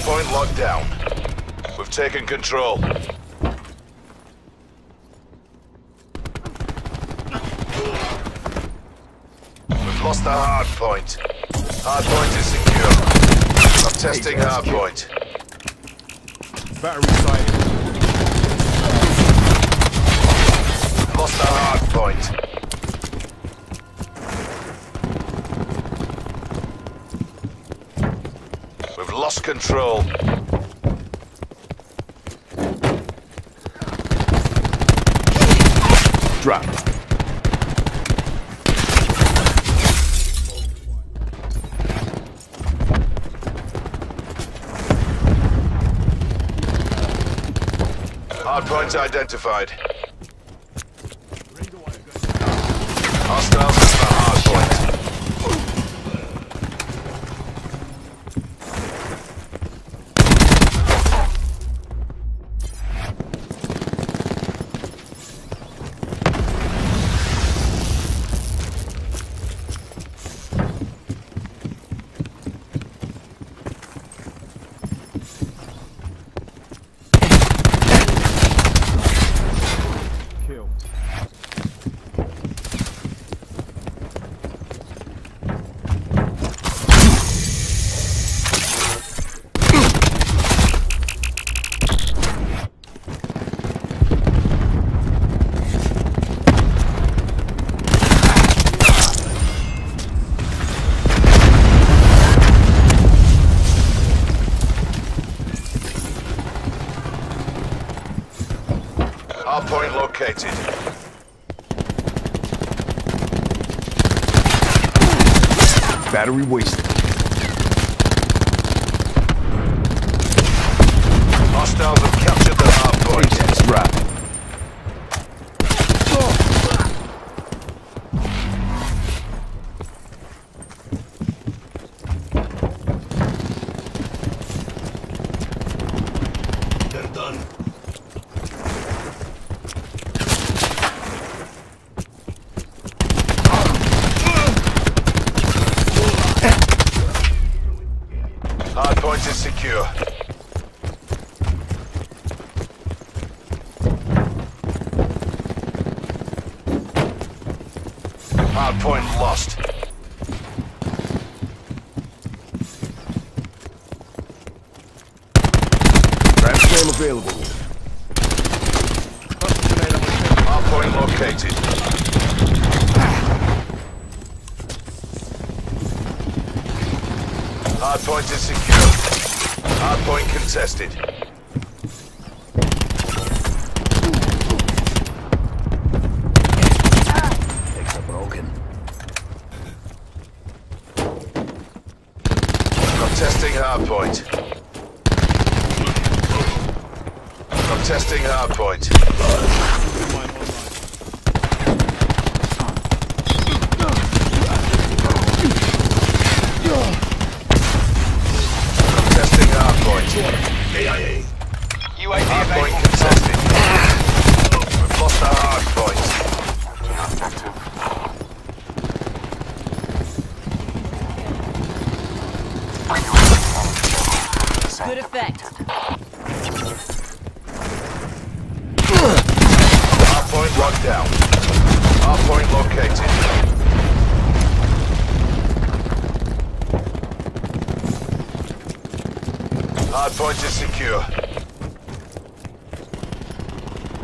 point locked down. We've taken control. We've lost the hard point. Hard point is secure. I'm testing hard point. Battery sighted. Lost the hard point. We've lost control. Drop. Hard points identified. Hostiles located. Battery wasted. Hostiles have captured the hard point. Ajax drop. They're done. Hard point is secure. Hard lost. Grab available. Hard point located. Hard point is secure. Hard point contested. Legs are broken. I'm testing hard point. I'm testing hard point. I'm testing hard point. AIA. UAV Hard point available. contested. We've lost the hard point. Good effect. Hard point locked down. Hard point located. Hard point is secure.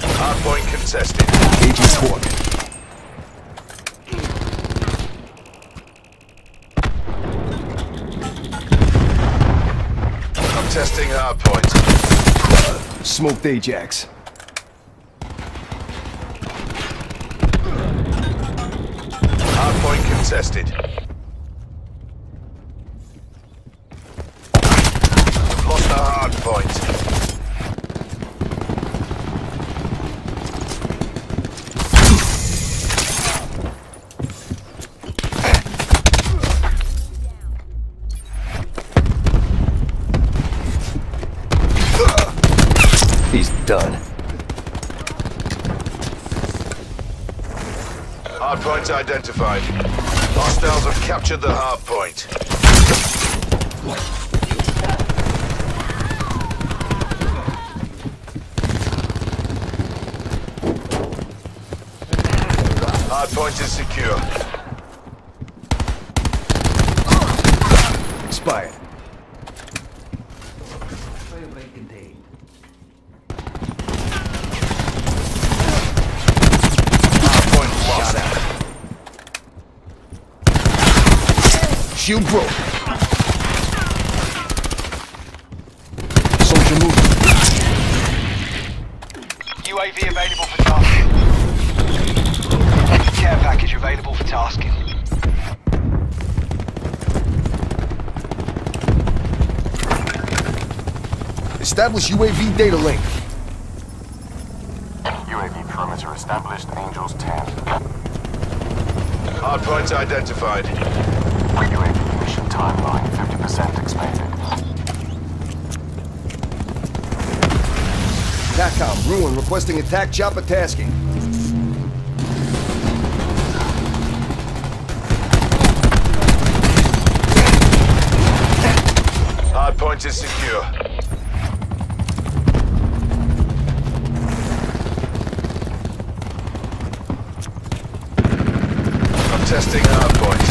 Hard point contested. Agent squad. I'm testing hard point. Smoked Ajax. Hard point contested. Hardpoint identified. Hostiles have captured the hardpoint. Hardpoint is secure. Expired. Hardpoint lost. Shield broke. Soldier moving. UAV available for tasking. Care package available for tasking. Establish UAV data link. UAV perimeter established, Angels 10. Hardpoint identified. UAV mission timeline 50% expected. TACCOM, Ruin requesting attack chopper tasking. Hardpoint is secure. I'm testing hardpoint.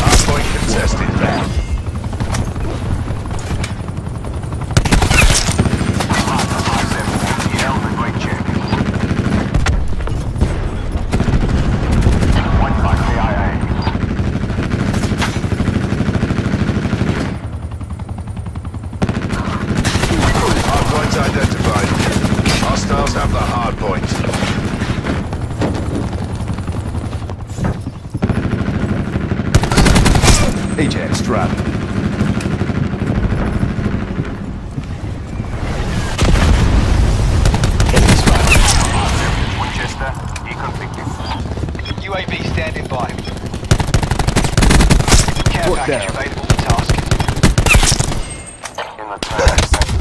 Hardpoint contested. ATL, the great check. One by KIA. Hardpoint identified. Hostiles have the hardpoint. Ajax dropped. Enemy spotted. Winchester, deconflicting. UAV standing by. Care Put package down. available for tasking. In the third sector.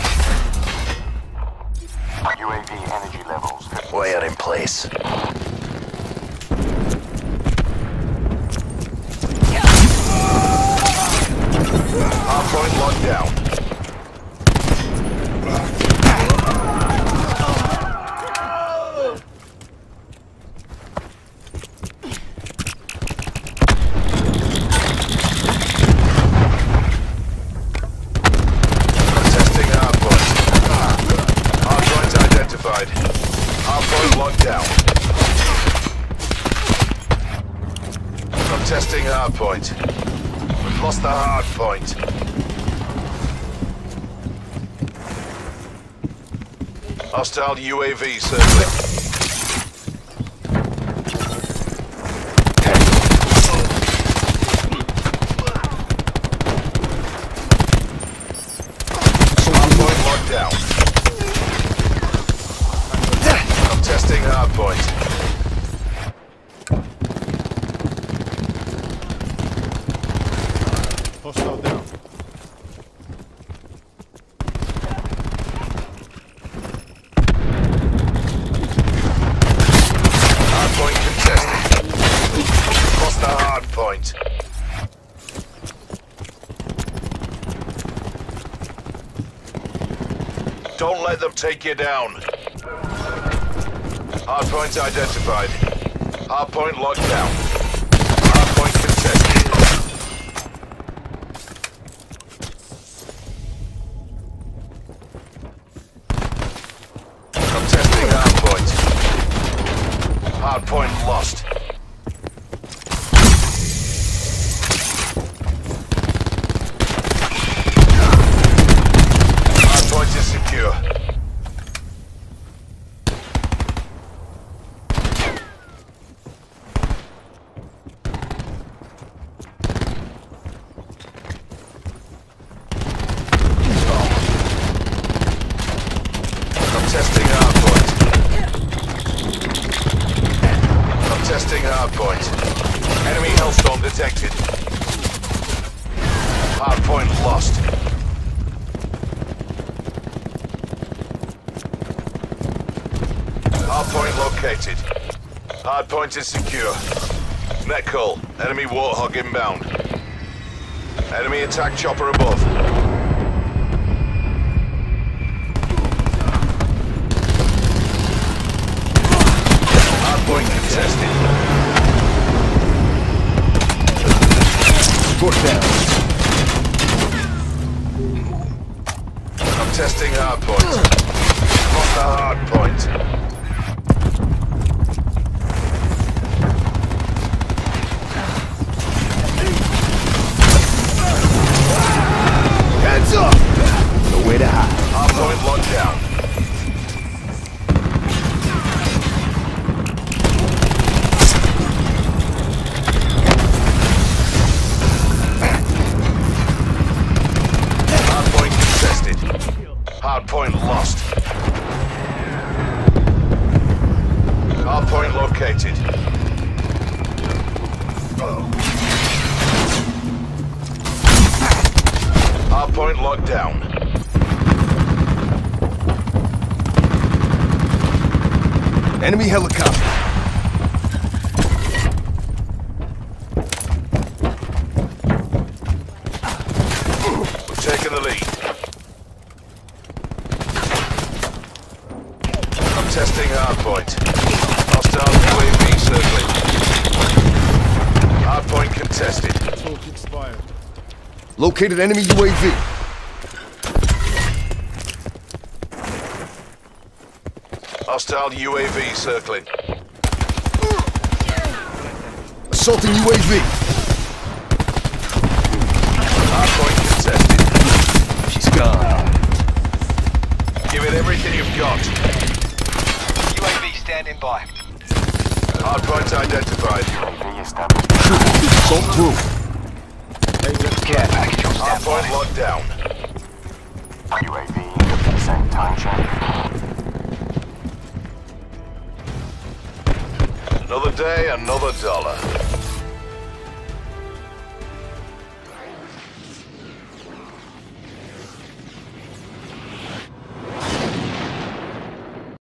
UAV energy levels 50. Wire in place. Hardpoint locked down. Testing hardpoint. Hardpoint identified. Hardpoint locked down. I'm testing hardpoint. We've lost the hard point. Hostile UAV circling. Hardpoint locked down. I'm testing hardpoint. Hostile down. Hardpoint contested. Lost the hardpoint. Don't let them take you down. Hardpoint identified. Hardpoint locked down. Hardpoint contested. I'm testing hardpoint. Hardpoint lost. Hardpoint located. Hardpoint is secure. Net call. Enemy Warthog inbound. Enemy attack chopper above. Hardpoint contested. Report down. I'm testing hardpoint. Lost the hardpoint. Enemy helicopter. We've taken the lead. I'm testing hardpoint. Hostile UAV circling. Hardpoint contested. Located enemy UAV. Hostile UAV circling. Assaulting UAV. Hardpoint contested. She's gone. Give it everything you've got. UAV standing by. Hardpoint identified. UAV established. Assault proof. Care package on Hardpoint standby. locked down. UAV, same time check. Another day, another dollar.